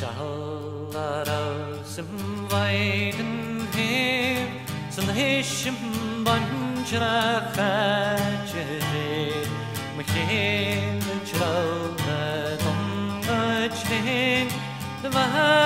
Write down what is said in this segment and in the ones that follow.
Şahlarasım vaydın hev Sılhışım bançıra kaçırı Mıhil çıralda tonga çen Dvaha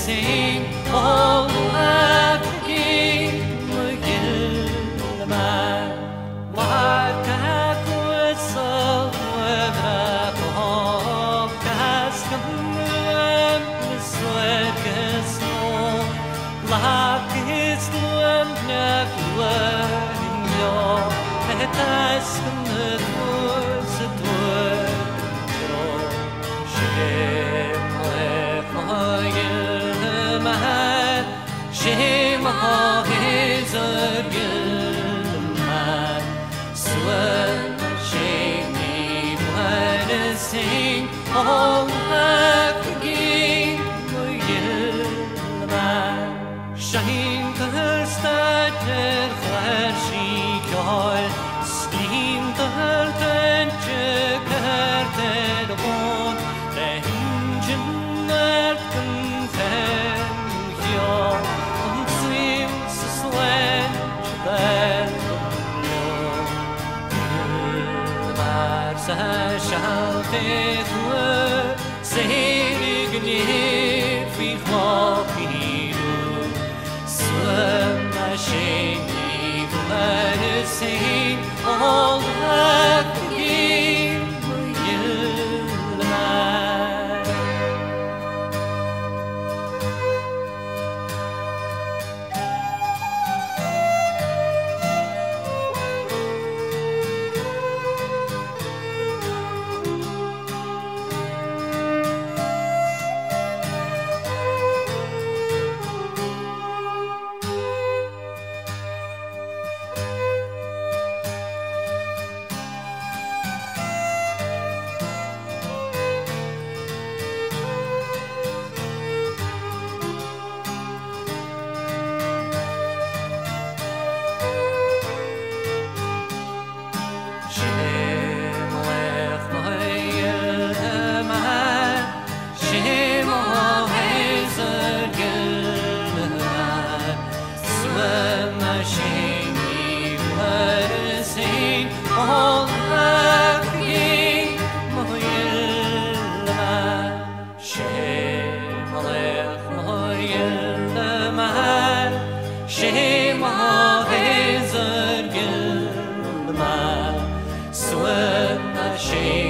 sing. Oh. shame of his again swear shame me what sing all Steam the earth and chill. Sing, Seherigne, Fichopino, Swem, Mashen, Evil, Seherigne, der